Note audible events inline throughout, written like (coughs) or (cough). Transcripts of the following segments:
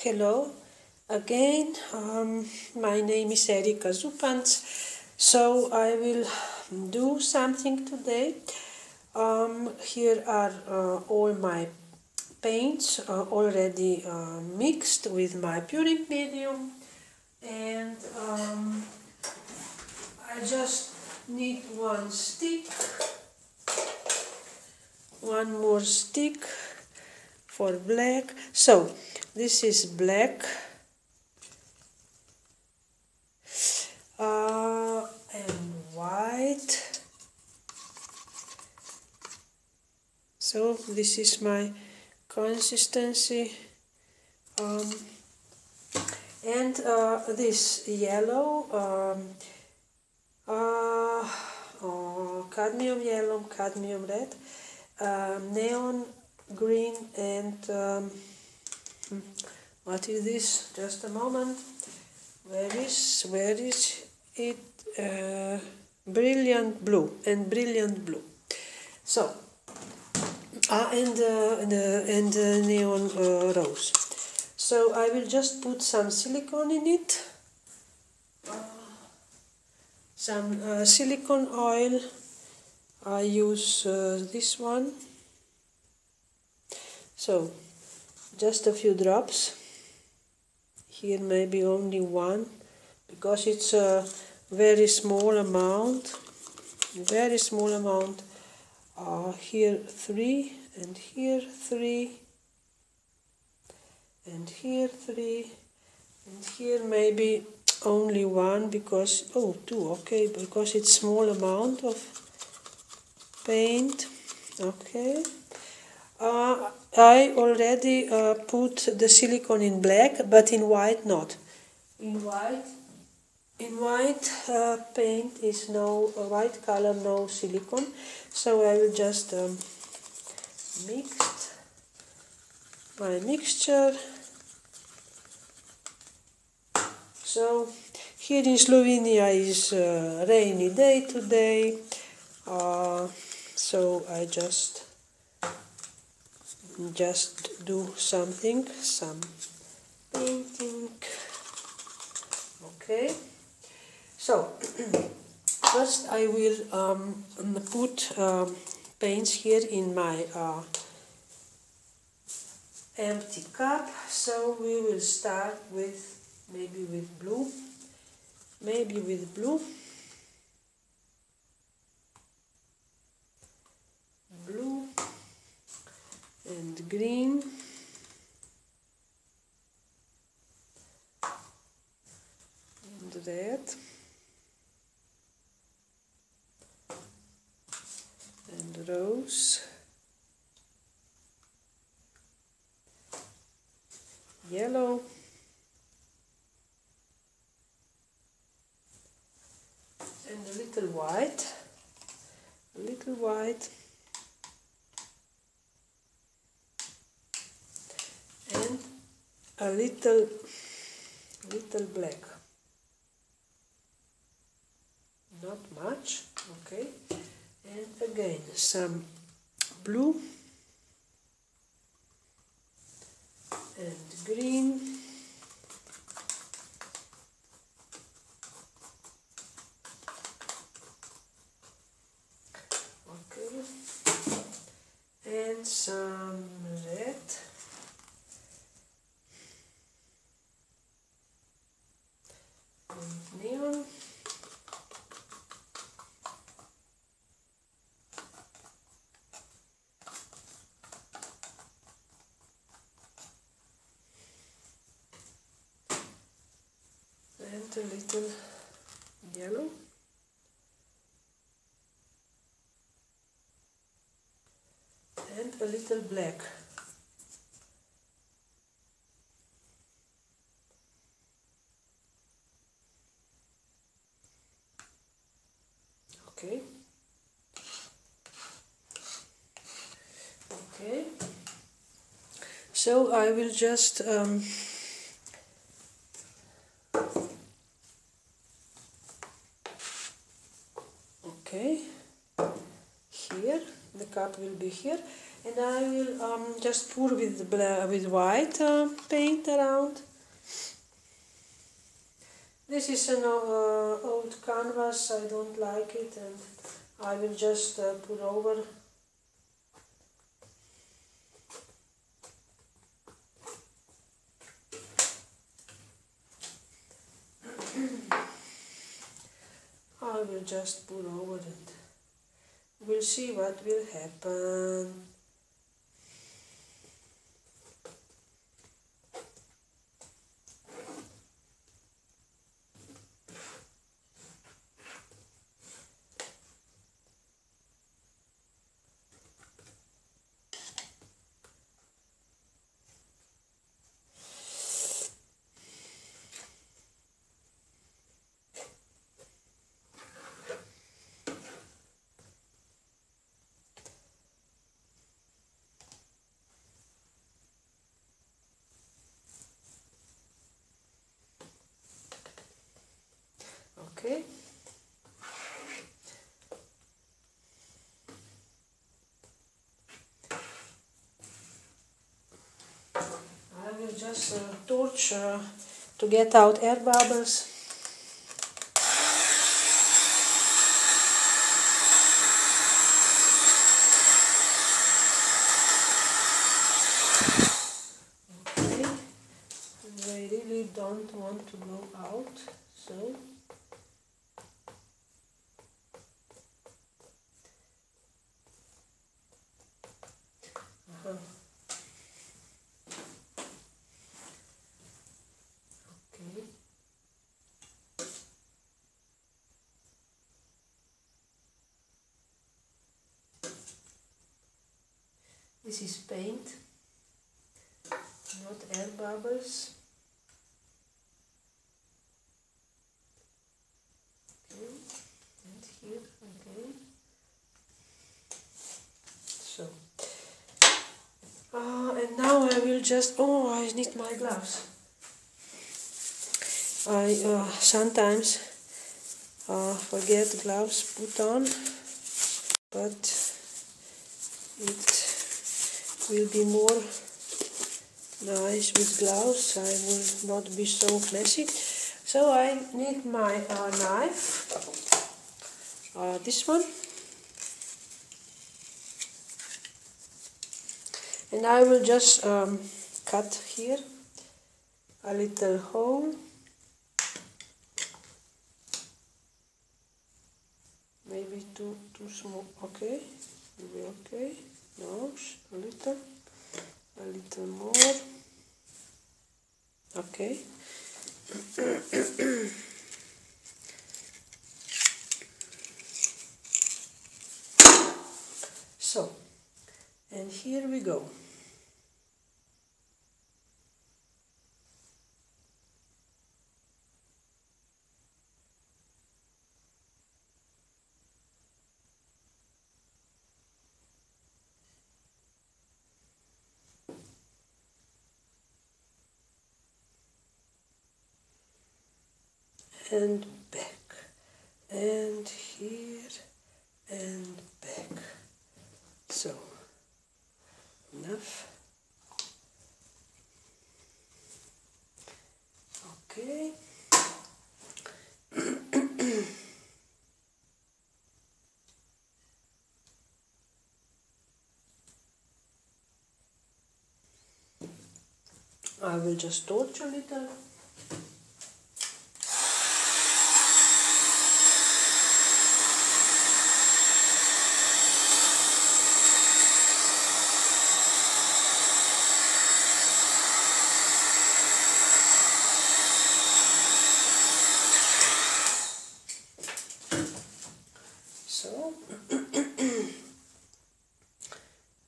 Hello again. Um, my name is Erika Zupans. So I will do something today. Um, here are uh, all my paints uh, already uh, mixed with my pouring medium and um, I just need one stick one more stick for black so this is black. Uh, and white. So this is my consistency. Um, and uh, this yellow um, uh, oh, cadmium yellow cadmium red um, neon green and um, what is this? Just a moment. Where is where is it? Uh, brilliant blue and brilliant blue. So ah, and uh, the and uh, neon uh, rose. So I will just put some silicone in it. Uh, some uh, silicone oil. I use uh, this one. So just a few drops. Here maybe only one because it's a very small amount. Very small amount. Uh, here three and here three and here three and here maybe only one because oh two okay because it's small amount of paint. Okay uh, I already uh, put the silicone in black but in white not. In white? In white uh, paint is no uh, white color no silicone. So I will just um, mix my mixture. So here in Slovenia is a rainy day today. Uh, so I just just do something some painting. Okay. So (clears throat) first I will um, put um, paints here in my uh, empty cup. So we will start with maybe with blue maybe with blue. blue and green. And red. And rose. Yellow. And a little white. A little white a little little black. Not much okay. And again some blue and green. Okay. And some red neon. And a little yellow. And a little black. okay okay so I will just um, okay here the cup will be here and I will um, just pour with with white uh, paint around. This is an uh, old canvas, I don't like it and I will just uh, put over (clears throat) I will just put over it. We'll see what will happen. okay I will just uh, torch uh, to get out air bubbles. Okay. I really don't want to go out so Okay. This is paint, not air bubbles. Okay, and here, okay. So. Uh, and now I will just, oh, I need my gloves. I uh, sometimes uh, forget gloves put on, but it will be more nice with gloves. I will not be so messy. So I need my uh, knife, uh, this one. and I will just um, cut here a little hole maybe too too small okay maybe okay no a little a little more. Okay (clears throat) so and here we go and back and here and back. So enough. Okay. (coughs) I will just torch a little so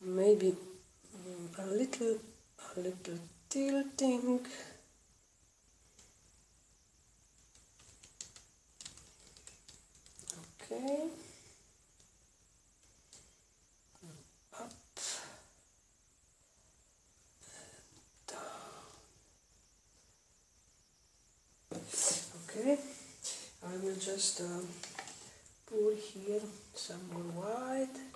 maybe mm, a a little tilting okay up down okay I will just um, pour here some more white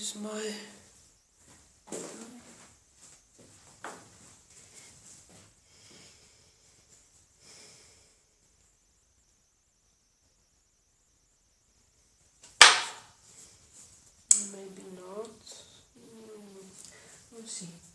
is maybe not. Mm, we'll see.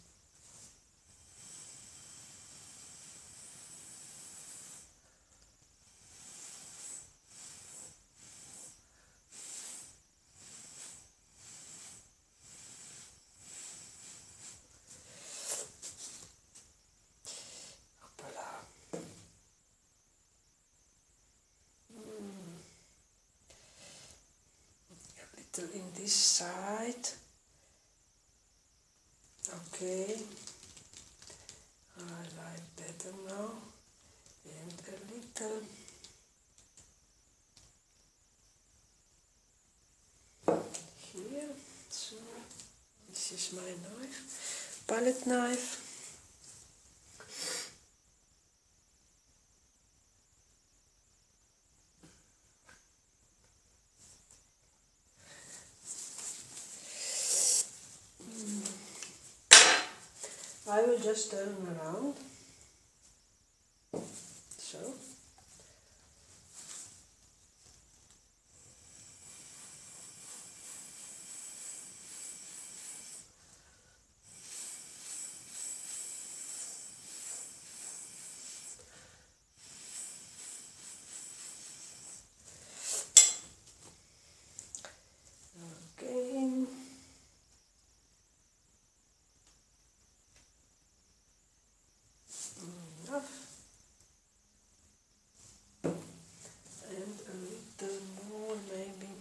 In this side. Okay. I like better now. And a little here. So this is my knife, palette knife. I will just turn around. So. Okay. enough. And a little more maybe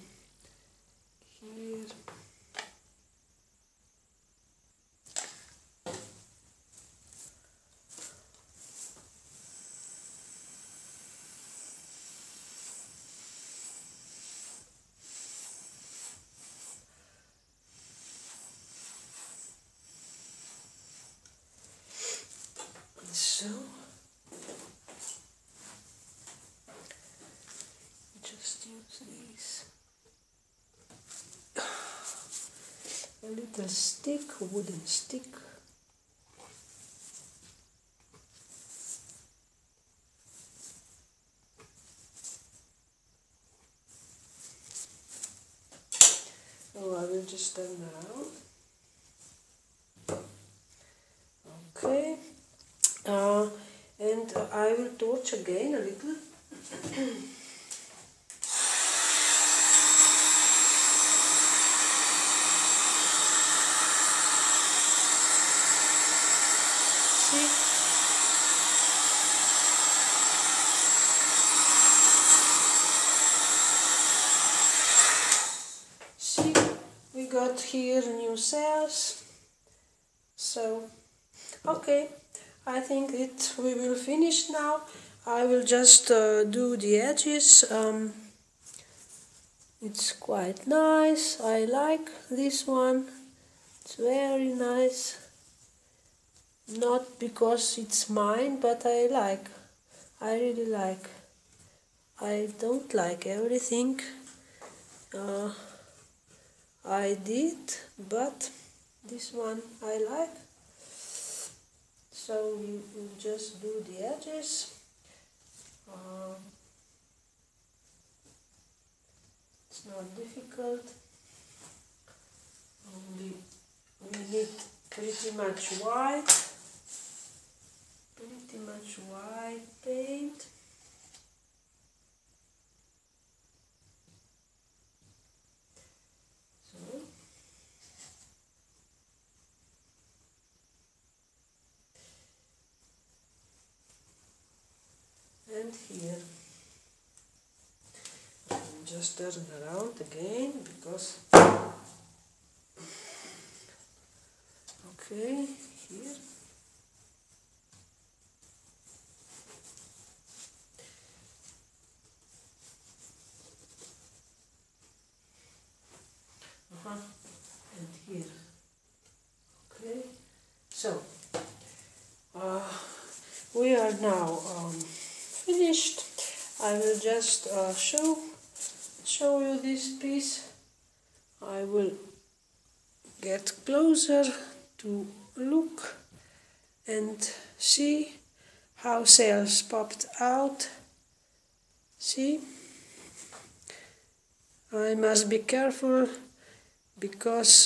here. So just use these. A little stick, wooden stick. Oh, I will just turn around. Okay. Uh, and uh, I torch again a little. See? Got here new cells. So, okay. I think it we will finish now. I will just uh, do the edges. Um, it's quite nice. I like this one. It's very nice. Not because it's mine, but I like. I really like. I don't like everything uh, I did, but this one I like so you, you just do the edges um, it's not difficult. Only we need pretty much white pretty much white paint so and here. And just turn around again because okay here uh-huh. and here okay so uh, we are now um, finished. I will just uh, show show you this piece. I will get closer to look and see how cells popped out. See? I must be careful because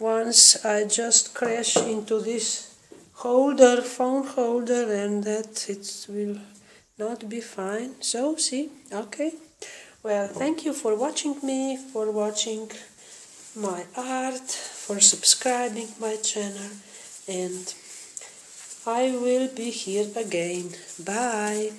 once I just crash into this holder, phone holder, and that it will not be fine. So, see? Okay. Well, thank you for watching me, for watching my art, for subscribing my channel, and I will be here again. Bye.